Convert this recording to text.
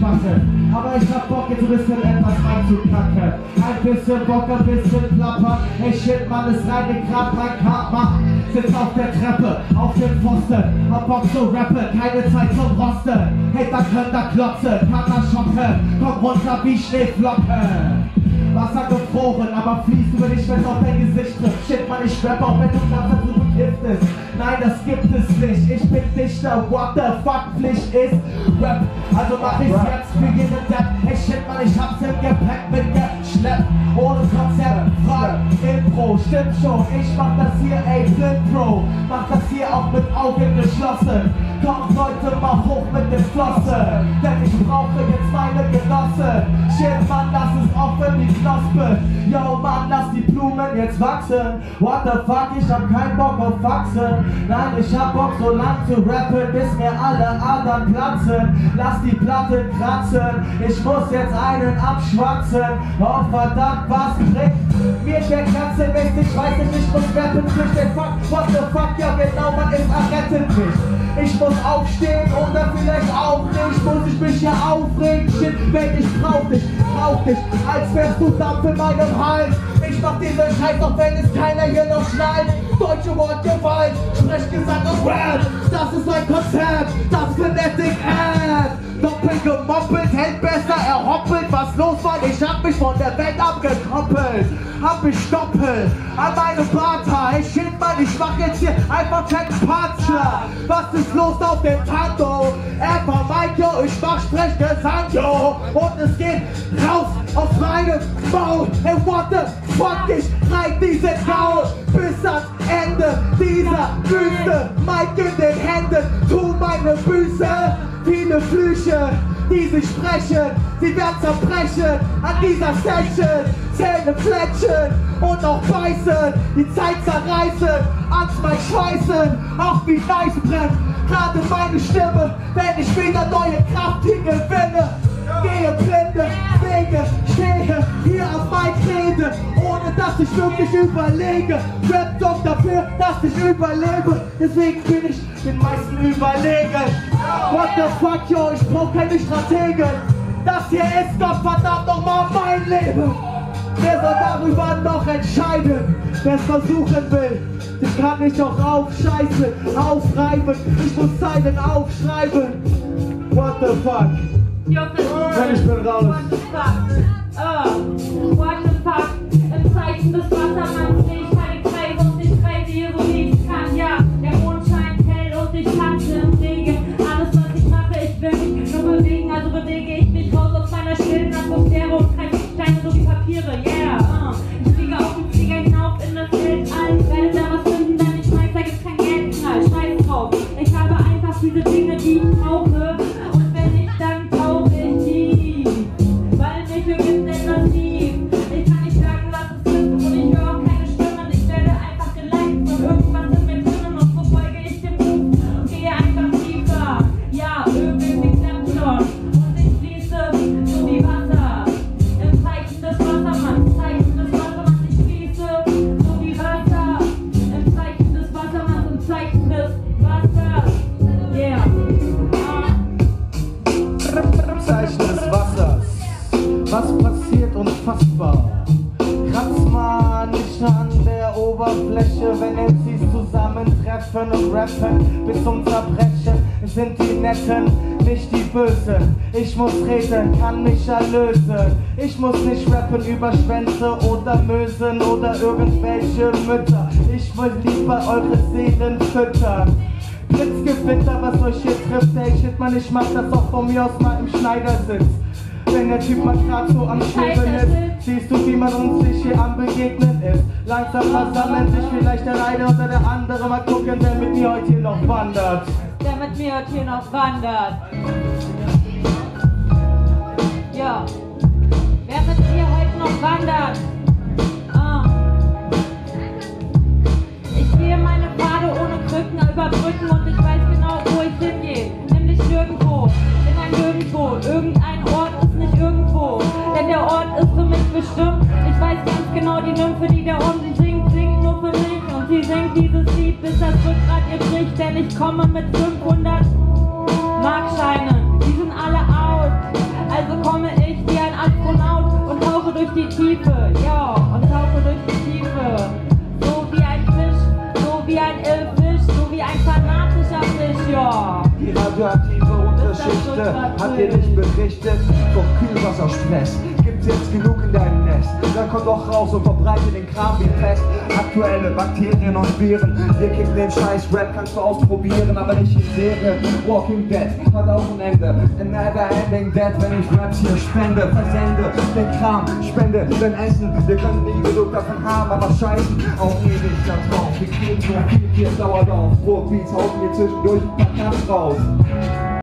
machen. Aber ich hab Bock, jetzt ein bisschen etwas reinzupacken. Ein bisschen Bock, ein bisschen plappern. Hey shit, Mann, ist rein grad mein Karma. Sitz auf der Treppe, auf dem Pfosten. Hab Bock zu rappen, keine Zeit zum Rosten. Hey, da könnt ihr klotzen, kann er schocken. Komm runter wie Schneeflocken. Wasser gefroren, aber fließt über dich, wenn auf dein Gesicht trifft. Shit, man, ich rap auch, wenn du dass du bekifft ist. Nein, das gibt es nicht. Ich bin Dichter, what the fuck, Pflicht ist Rap. Also mach ich's jetzt für jeden Depp. Hey, shit, man, ich hab's im Gepäck mitgeschleppt. Ohne Konzept, frei, Impro, stimmt schon. Ich mach das hier, ey, Blind Pro. Mach das hier auch mit Augen geschlossen. Kommt Leute mal hoch mit den Flossen. Denn ich brauche jetzt meine Genossen. Shit, man, das ist offen wie Knospe. Yo, Mann, lass die Blumen jetzt wachsen. What the fuck, ich hab keinen Bock auf Wachsen. Nein, ich hab Bock so lang zu rappen, bis mir alle Adern platzen. Lass die Platte kratzen. Ich muss jetzt einen abschwatzen. Oh, verdammt, was bringt mir der ganze Mist? Ich weiß nicht, ich muss rappen durch den Fuck. What the fuck, ja genau, man ist errettet mich. Ich muss aufstehen oder vielleicht auch nicht. Muss ich mich hier aufregen? Shit, wenn ich brauch dich, brauch dich, als wärst du Dampf in meinem Hals. Ich mach diesen Scheiß, auch wenn es keiner hier noch schnallt. Deutsche Wortgewalt, Sprechgesang und Rap. Das ist ein Konzept, das Kinetic App. Doppel gemoppelt, hält besser, er hoppelt. Was los war, ich hab mich von der Welt abgekoppelt. Hab mich doppelt an meinem Vater. Hey shit, Mann, ich mach jetzt hier einfach keinen Patzer. Was ist los auf dem Tanto? Er vermeint, yo, ich mach Sprechgesang, yo. Und es geht raus aus meinem Maul. Hey, what the fuck, ich reib diesen Gaul bis ans Ende dieser Wüste. Mike in den Händen, tu meine Büße. Viele Flüche, die sie sprechen, sie werden zerbrechen an dieser Session. Zähne fletschen und auch beißen, die Zeit zerreißen, Angst mein Schweißen, auch wie Eis brennt. Gerade meine Stimme, wenn ich wieder neue Kraft hier gewinne. Gehe blinde Wege, stehe hier auf mein dass ich wirklich überlege. Rap sorgt dafür, dass ich überlebe, deswegen bin ich den meisten überlegen. What the fuck, yo, ich brauch keine Strategen. Das hier ist doch verdammt nochmal mein Leben. Wer soll darüber noch entscheiden? Wer es versuchen will, den kann ich doch aufscheißen, aufreiben. Ich muss Zeilen aufschreiben. What the fuck? Yo, ich bin raus. What the fuck? Oh, what the fuck? Im Was passiert unfassbar? Kratz mal nicht an der Oberfläche, wenn MCs zusammentreffen und rappen bis zum Zerbrechen. Sind die Netten, nicht die Bösen. Ich muss reden, kann mich erlösen. Ich muss nicht rappen über Schwänze oder Mösen oder irgendwelche Mütter. Ich will lieber eure Seelen füttern. Blitzgewitter, was euch hier trifft, ey shit, man, ich mach das auch von mir aus mal im Schneidersitz. Wenn der Typ mal grad so am Schweben ist, siehst du, wie man uns sich hier am Begegnen ist. Langsam versammeln sich vielleicht der eine oder der andere, mal gucken, wer mit mir heute hier noch wandert. der mit mir heute hier noch wandert. Ja. Wer mit mir heute noch wandert? die Nymphe, die da unten singt, singt nur für mich. Und sie singt dieses Lied, bis das Rückgrat ihr bricht, denn ich komme mit 500 Markscheinen. Die sind alle out, also komme ich wie ein Astronaut und tauche durch die Tiefe, ja, und tauche durch die Tiefe. So wie ein Fisch, so wie ein Irrfisch, so wie ein fanatischer Fisch, ja. Die radioaktive Unterschichte hat dir nicht berichtet vom Kühlwasserstress. Gibt's jetzt genug in deinen Nest? Dann komm doch raus und verbreite den Kram wie Pest. Aktuelle Bakterien und Viren. Wir kicken den Scheiß Rap, kannst du ausprobieren, aber nicht in Serie. Walking Dead hat auch ein Ende. A never ending dead, wenn ich Raps hier spende. Versende den Kram, spende dein Essen. Wir können nie genug davon haben, aber scheißen auch ewig da drauf. Wir kriegen so viel, viel Dauerlauf. Ruhrbeats haut mir zwischendurch ein paar Kampf raus.